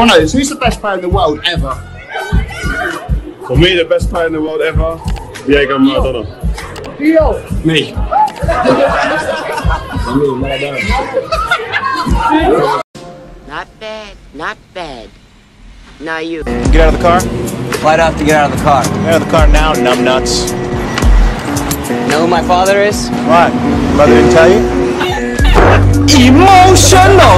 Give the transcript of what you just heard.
Bonos, who's the best player in the world ever? For me, the best player in the world ever, Diego Maradona. Me. Not bad, not bad. Now you. Get out of the car. Why'd to get out of the car? Get out of the car now, numbnuts. Know who my father is? What? Mother didn't tell you? Emotional.